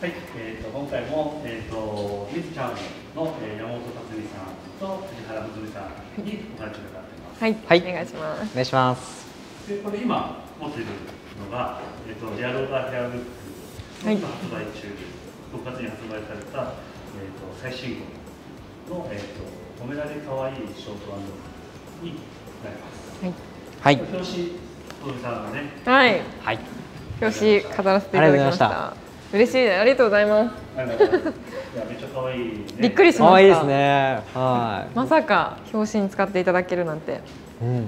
はい、えーと、今回も、えーと、ミスチャームの、えー、山本克美さんと藤原希美さんにお話を伺っています。はい、はい、お願いします。お願いします。で、これ今持っているのが、えっ、ー、と、リアローダーヘアブックの今発売中、6月に発売された、えっ、ー、と、最新号の、えっ、ー、と、褒められ可愛いショートになります。はい。はい。表紙、さんがね。はい。はい。表紙飾らせていただきました。嬉しいありがとうございます。いやめっちゃ可愛い、ね、びっくりしました。可愛いですね。はい。まさか表紙に使っていただけるなんて。うん。あ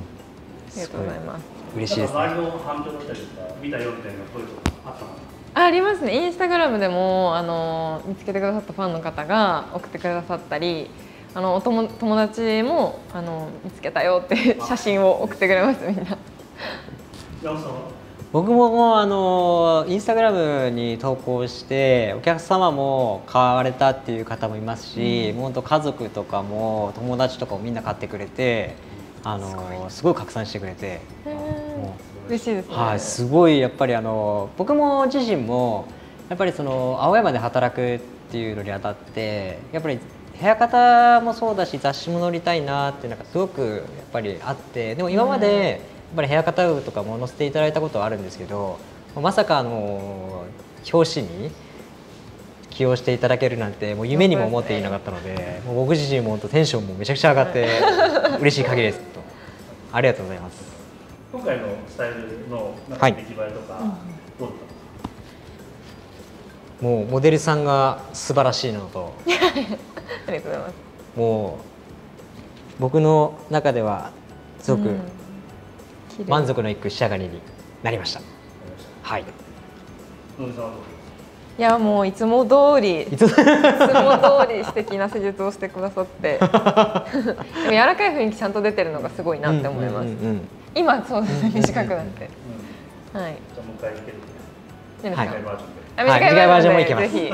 りがとうございます。嬉しいです、ね。周りの反響だったりとか見たよみたいな声とかあったの？あありますね。インスタグラムでもあの見つけてくださったファンの方が送ってくださったり。あのお友友達もあの見つけたよって写真を送ってくれますみんな。僕もあのインスタグラムに投稿してお客様も買われたっていう方もいますし、うん、本当家族とかも友達とかもみんな買ってくれてあのすごい。拡散してくれて嬉しいですね、はい、すごいやっぱりあの僕も自身もやっぱりその青山で働くっていうのにあたってやっぱりヘアカもそうだし雑誌も載りたいなってなんかすごくやっぱりあってでも今まで、っぱりヘアカタウとかも載せていただいたことはあるんですけどまさかあの表紙に起用していただけるなんてもう夢にも思っていなかったので、もう僕自身もテンションもめちゃくちゃ上がって 嬉しい限りですと。ありがとうございます。今回のスタイルの出来栄えとか、はい、どうだった？もうモデルさんが素晴らしいのと。ありがとうございます。もう僕の中ではすごく、うん満足のいく仕上がりになりました。はい。いやもういつも通りいつも。通り素敵な施術をしてくださって。でも柔らかい雰囲気ちゃんと出てるのがすごいなって思います、今そうですね短くなって、はい、じゃもう一回いける短いバージョンで、はい、短いバージョンもいけます。ぜひ、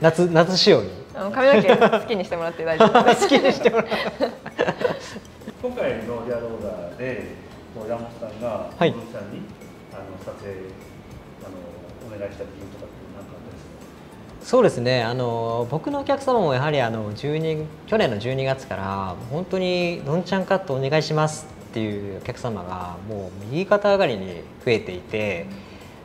夏夏仕様に。髪の毛好きにしてもらって大丈夫です。好きにしてもらって。今回のリアローダーで山本さんが小室さんに、あの撮影あのお願いした理由とかって何かあったですかそうですね。あの僕のお客様もやはりあの12去年の12月から本当に「どんちゃんカットお願いします」っていうお客様がもう右肩上がりに増えていて、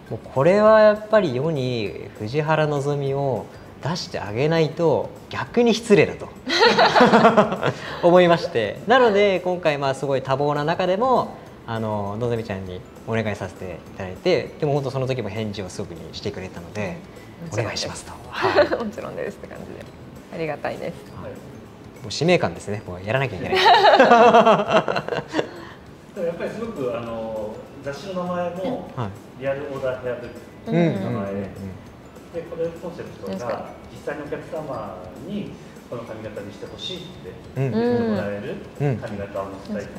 もうこれはやっぱり世に藤原希を出してあげないと逆に失礼だと 思いまして。なので今回まあすごい多忙な中でもあののぞみちゃんにお願いさせていただいてでも本当その時も返事をすぐにしてくれたので、お願いしますと、はい、もちろんですって感じで。ありがたいです、はい、もう使命感ですね。もうやらなきゃいけない。やっぱりすごくあの雑誌の名前も、はい、リアルオーダーヘアブックの名前、うんうんうん、でこれコンセプトが実際にお客様にこの髪型にしてほしいって言ってもらえる髪型を載せたいって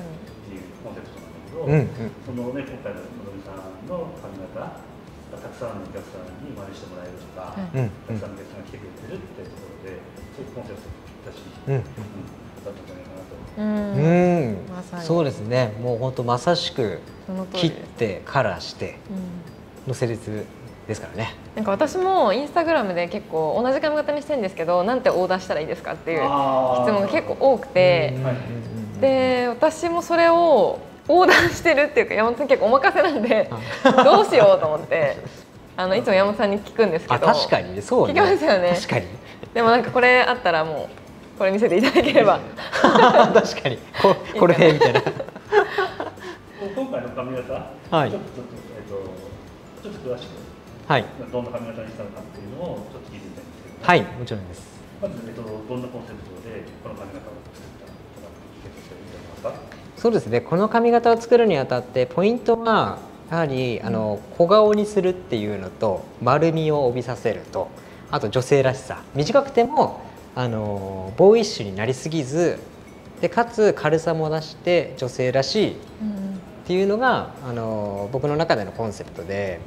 いうコンセプトど、うんうん、そのね今回ののみさんの髪型たくさんのお客さんに真似してもらえるとか、うん、たくさんのお客さんが来てくれてるっていうところでそういうコンセプトだし、うん。うん、だったんじゃないかなと。うん、ま、そうですね。もう本当まさしく切ってカラーしての成立ですからね。なんか私もインスタグラムで結構同じ髪型にしてるんですけどなんてオーダーしたらいいですかっていう質問が結構多くてで私もそれを横断してるっていうか山本さん結構お任せなんでどうしようと思ってあのいつも山本さんに聞くんですけど。確かに。そう、ね、聞きますよね。確かに。でもなんかこれあったらもうこれ見せていただければ。確かに。ここれみたいな。今回の髪型、はい、ちょっとちょっと,、えっと、ちょっと詳しく、はい、どんな髪型にしたのかっていうのをちょっと聞いてみたいんですけど、はいもちろんです。まず、えっと、どんなコンセプトでこの髪型を作ったのか聞かせていただけますか？そうですね。この髪型を作るにあたってポイントはやはりあの小顔にするっていうのと丸みを帯びさせるとあと女性らしさ。短くてもあのボーイッシュになりすぎずでかつ軽さも出して女性らしいっていうのが、あの僕の中でのコンセプトで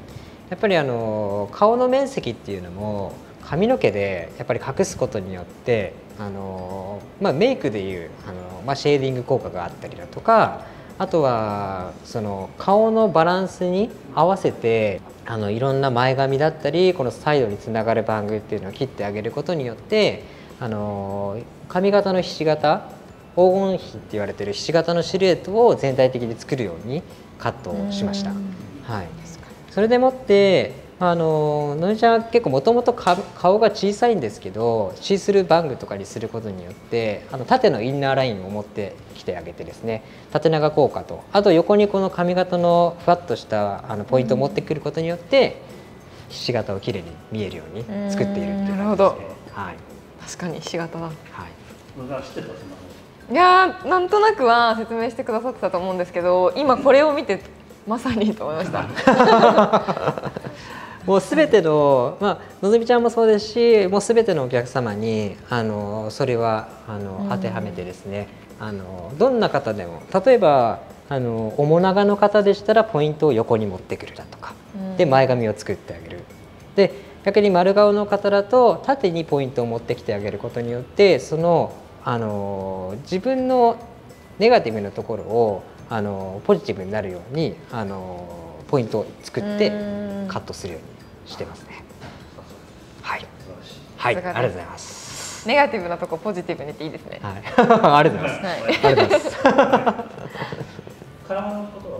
やっぱりあの顔の面積っていうのも髪の毛でやっぱり隠すことによってあの、まあ、メイクでいうあの、まあ、シェーディング効果があったりだとかあとはその顔のバランスに合わせてあのいろんな前髪だったりこのサイドにつながるバングっていうのを切ってあげることによってあの髪型のひし形黄金比って言われてるひし形のシルエットを全体的に作るようにカットをしました。はい、それでもってあののりちゃんは結構もともと顔が小さいんですけどシースルーバングとかにすることによってあの縦のインナーラインを持ってきてあげてですね縦長効果とあと横にこの髪型のふわっとしたあのポイントを持ってくることによって、ひし形をきれいに見えるように作っているっていう感じですね。はい、確かにひし形だ。はい。いやなんとなくは説明してくださってたと思うんですけど今これを見てまさにと思いました。もうすべての、まあのぞみちゃんもそうですし、もうすべてのお客様にあのそれはあの当てはめてですね、あのどんな方でも例えばあの面長の方でしたらポイントを横に持ってくるだとか、で前髪を作ってあげる。で逆に丸顔の方だと縦にポイントを持ってきてあげることによってそのあの自分のネガティブなところをあのポジティブになるようにあのポイントを作ってカットするようにしてますね。はい。はい、ありがとうございます。ネガティブなとこポジティブにっていいですね。はい、ありがとうございます。はい、ありがとうございます。カラーのことは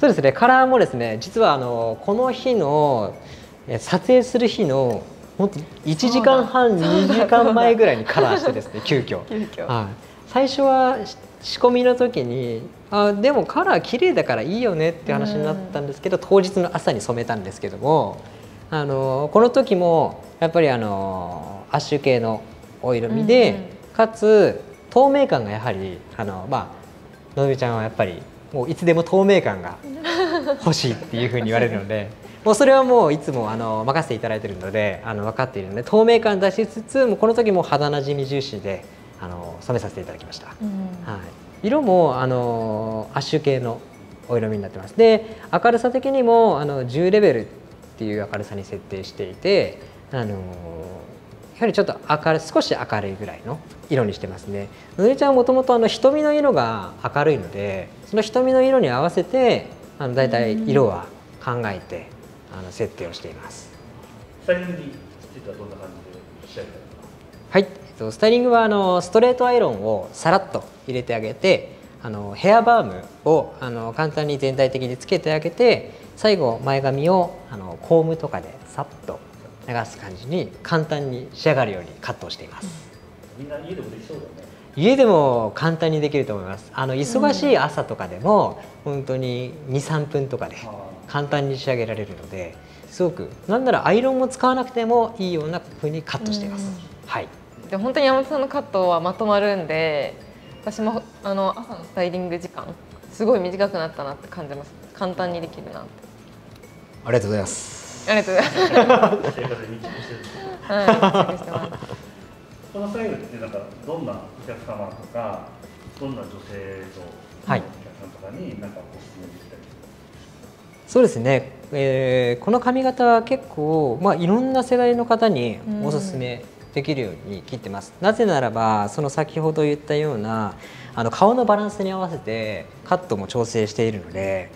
そうですね。カラーもですね、実はあのこの日の撮影する日の本当1時間半2時間前ぐらいにカラーしてですね急遽 急遽、はい、最初は仕込みの時にあでもカラー綺麗だからいいよねって話になったんですけど、当日の朝に染めたんですけどもあのこの時もやっぱりあのアッシュ系のお色味で、かつ透明感がやはりあのまあのぞみちゃんはやっぱりもういつでも透明感が 欲しいっていうふうに言われるので。もうそれはもういつもあの任せていただいているのであの分かっているので透明感出しつつもこの時も肌なじみ重視であの染めさせていただきました、うん、はい、色もあのアッシュ系のお色味になってます。で明るさ的にもあの10レベルっていう明るさに設定していてあのやはりちょっと明るい少し明るいぐらいの色にしてますね。のぞみちゃんはもともと瞳の色が明るいのでその瞳の色に合わせてあのだいたい色は考えてあの設定をしています。スタイリングについてはどんな感じで仕上げたはい、と、スタイリングはあのストレートアイロンをさらっと入れてあげてあのヘアバームをあの簡単に全体的につけてあげて最後前髪をあのコームとかでさっと流す感じに簡単に仕上がるようにカットをしています。みんな家でもできそうだね。家でも簡単にできると思います。あの忙しい朝とかでも、本当に2、3分とかで簡単に仕上げられるのですごくなんならアイロンも使わなくてもいいような風にカットしています。はい。で本当に山本さんのカットはまとまるんで私もあの朝のスタイリング時間すごい短くなったなって感じます。簡単にできるなって。ありがとうございます。ありがとうございます。は いこのスタイルってなんかどんなお客様とかどんな女性のお客さんとかになんかおすすめできたりそうですね、えー、この髪型は結構、まあ、いろんな世代の方におすすめできるように切ってます。なぜならばその先ほど言ったようなあの顔のバランスに合わせてカットも調整しているので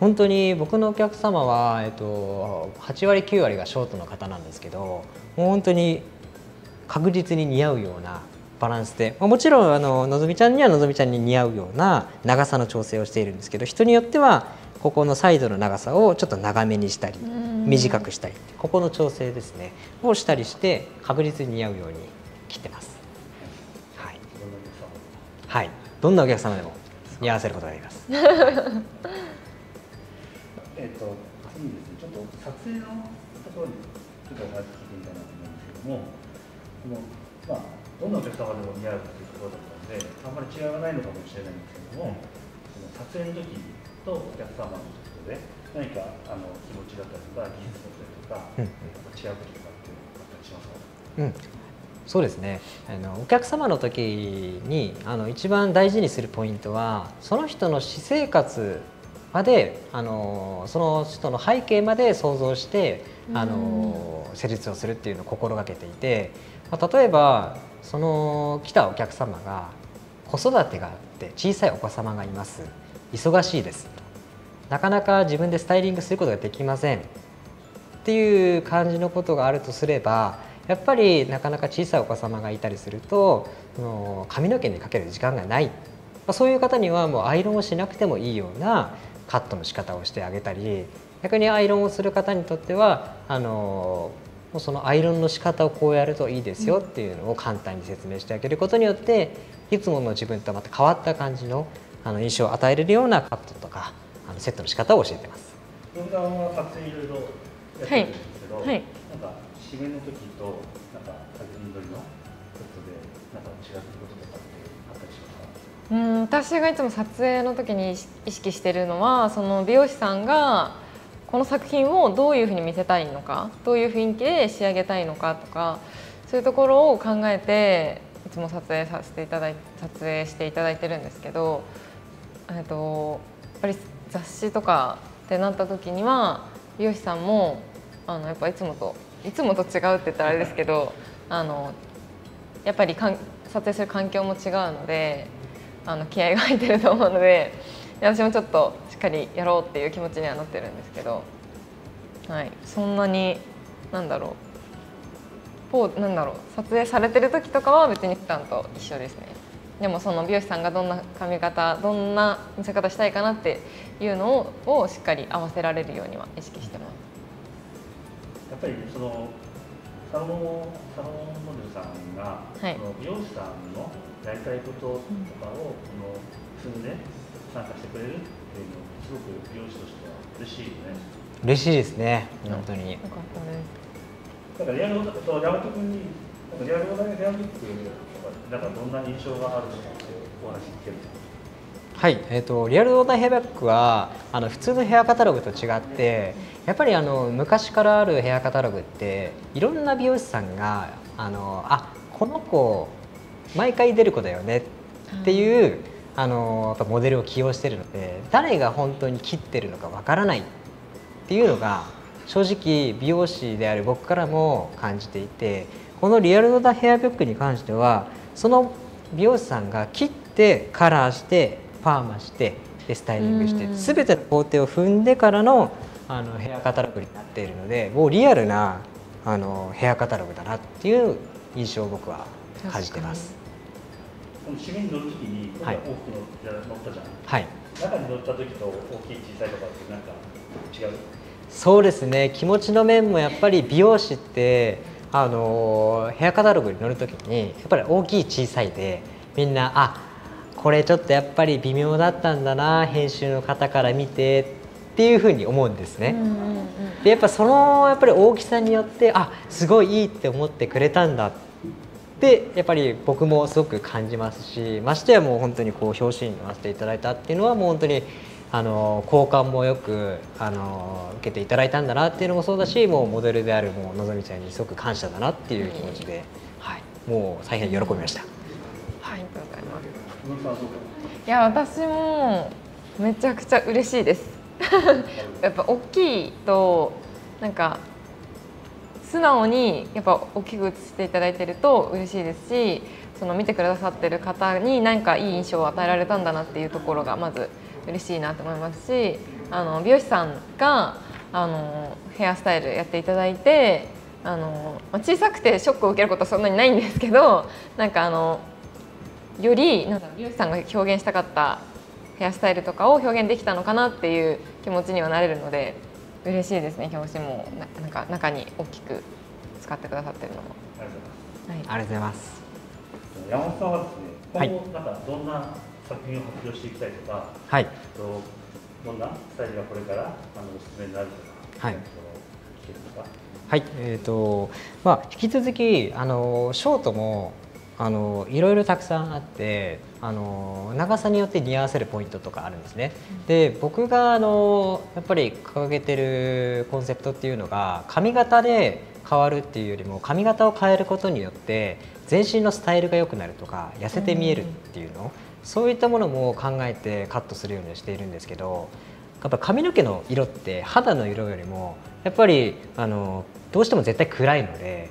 本当に僕のお客様は、えっと、8割9割がショートの方なんですけどもう本当に確実に似合うようなバランスでもちろんあののぞみちゃんにはのぞみちゃんに似合うような長さの調整をしているんですけど人によってはここのサイドの長さをちょっと長めにしたり短くしたりここの調整ですね。をしたりして確実に似合うように切ってます。はい、はい、どんなお客様でも似合わせることができます。えっと次ですね。ちょっと撮影のところにちょっとお話聞いてみたいなと思うんですけども、このまあどんなお客様でも似合うというところだったのであんまり違いはないのかもしれないんですけども、その撮影の時とお客様のことで何かあの気持ちだったりとか技術だったりとか、うん、違うこととかっていうのがあったりしますか、うん。そうですね。あのお客様の時にあの一番大事にするポイントはその人の私生活まであのその人の背景まで想像してあの施術をするっていうのを心がけていて、まあ、例えばその来たお客様が子育てがあって小さいお子様がいます。忙しいですなかなか自分でスタイリングすることができません。っていう感じのことがあるとすればやっぱりなかなか小さいお子様がいたりすると髪の毛にかける時間がない。そういう方にはもうアイロンをしなくてもいいようなカットの仕方をしてあげたり逆にアイロンをする方にとってはあのもうそのアイロンの仕方をこうやるといいですよっていうのを簡単に説明してあげることによっていつもの自分とまた変わった感じのあの印象を与えれるようなカットとかのセットの仕方を教えてます。分断は撮影いろいろやってるんですけど、はいはい、なんか締めの時となんか作品撮りのことでなんか違うこととかってあったりしますか？うん私がいつも撮影の時に意識してるのはその美容師さんがこの作品をどういうふうに見せたいのかどういう雰囲気で仕上げたいのかとかそういうところを考えていつも撮影させていただい撮影していただいてるんですけど、えっと、やっぱり雑誌とかってなった時には美容師さんもあのやっぱいつもといつもと違うって言ったらあれですけどあのやっぱりかん撮影する環境も違うのであの気合が入ってると思うので私もちょっとしっかりやろうっていう気持ちにはなってるんですけど、はい、そんなになんだろうポーなんだろう撮影されてる時とかは別に普段と一緒ですねでもその美容師さんがどんな髪型どんな見せ方したいかなっていうのををしっかり合わせられるようには意識してます。やっぱりそのサロンサロンモデルさんが、はい、その美容師さんのやりたいこととかを、この積んで参加してくれるっていうのすごく美容師としては嬉しいよね。嬉しいですね本当に、よかったです。だからリアルそう山本君にリアルオーダーヘアブックなんかどんな印象があるのかってお話聞けるはい、えーと、リアルオーダーヘアバッグはあの普通のヘアカタログと違ってやっぱりあの昔からあるヘアカタログっていろんな美容師さんがあのあこの子毎回出る子だよねっていう、あのやっぱモデルを起用してるので誰が本当に切ってるのかわからないっていうのが正直美容師である僕からも感じていてこのリアルドダヘアブックに関してはその美容師さんが切ってカラーしてパーマしてでスタイリングして全ての工程を踏んでからのあのヘアカタログになっているのでもうリアルなあのヘアカタログだなっていう印象を僕は感じてます。この紙面に乗るときに、大きく乗ったじゃん。はい。中に乗った時と大きい小さいとかってなんか違う？そうですね。気持ちの面もやっぱり美容師ってあのヘアカタログに乗るときにやっぱり大きい小さいでみんなあこれちょっとやっぱり微妙だったんだな編集の方から見てっていうふうに思うんですね。でやっぱそのやっぱり大きさによってあすごいいいって思ってくれたんだでやっぱり僕もすごく感じますしましてやもう本当にこう表紙に載せていただいたっていうのはもう本当にあの好感もよくあの受けていただいたんだなっていうのもそうだしもうモデルであるもうのぞみちゃんにすごく感謝だなっていう気持ちで、はい、もう大変喜びました。はい、ありがとうございます。いや私もめちゃくちゃ嬉しいです。やっぱ大きいとなんか素直にやっぱ大きく映していただいてると嬉しいですしその見てくださってる方に何かいい印象を与えられたんだなっていうところがまず嬉しいなと思いますしあの美容師さんがあのヘアスタイルやっていただいてあの小さくてショックを受けることはそんなにないんですけどなんかあのよりなんだ美容師さんが表現したかったヘアスタイルとかを表現できたのかなっていう気持ちにはなれるので嬉しいですね表紙も。なんか中に大きく使ってくださってるのも。ありがとうございます、山本さんはですね今後なんかどんな作品を発表していきたいとか、はい、とどんなスタイルがこれからあのおすすめになるとか、はい、はい、えーとまあ、引き続きあのショートもあのいろいろたくさんあってあの長さによって似合わせるポイントとかあるんですね。で僕があのやっぱり掲げてるコンセプトっていうのが髪型で変わるっていうよりも髪型を変えることによって全身のスタイルが良くなるとか痩せて見えるっていうの、うん、そういったものも考えてカットするようにしているんですけどやっぱ髪の毛の色って肌の色よりもやっぱりあのどうしても絶対暗いので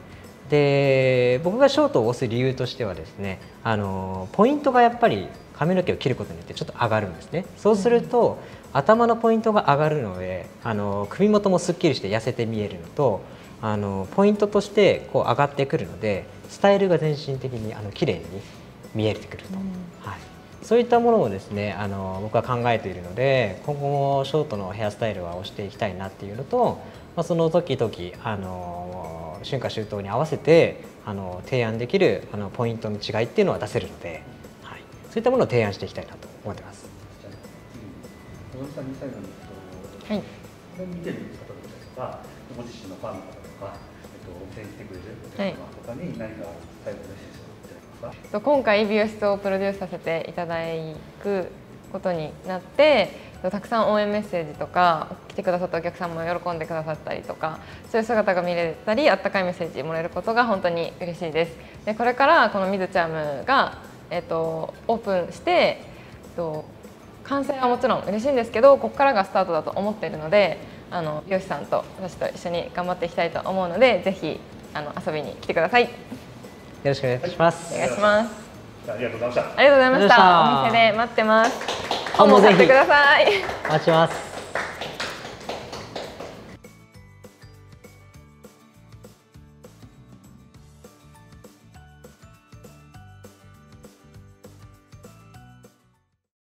で僕がショートを押す理由としてはですねあのポイントがやっぱり髪の毛を切ることによってちょっと上がるんですね。そうすると、頭のポイントが上がるのであの首元もすっきりして痩せて見えるのとあのポイントとしてこう上がってくるのでスタイルが全身的にあの綺麗に見えてくると、うん、そういったものをですねあの僕は考えているので今後もショートのヘアスタイルは押していきたいなっていうのと、まあ、その時々あの春夏秋冬に合わせてあの提案できるあのポイントの違いっていうのは出せるので、はい、そういったものを提案していきたいなと思ってます。はい、これ見てる方とかご自身のファンの方とか、えっと、お店に来てくれるお客様とかに何か最後メッセージを今回美容室をプロデュースさせていただくことになってたくさん応援メッセージとか来てくださったお客さんも喜んでくださったりとかそういう姿が見れたりあったかいメッセージもらえることが本当に嬉しいです。でこれからこのミズチャームが、えっと、オープンして、えっと、完成はもちろん嬉しいんですけどここからがスタートだと思っているのであの美容師さんと私と一緒に頑張っていきたいと思うのでぜひあの遊びに来てください。よろしくお願いします、お願いします。ありがとうございました。ありがとうございました。お店で待ってます。本も買ってください。待ちます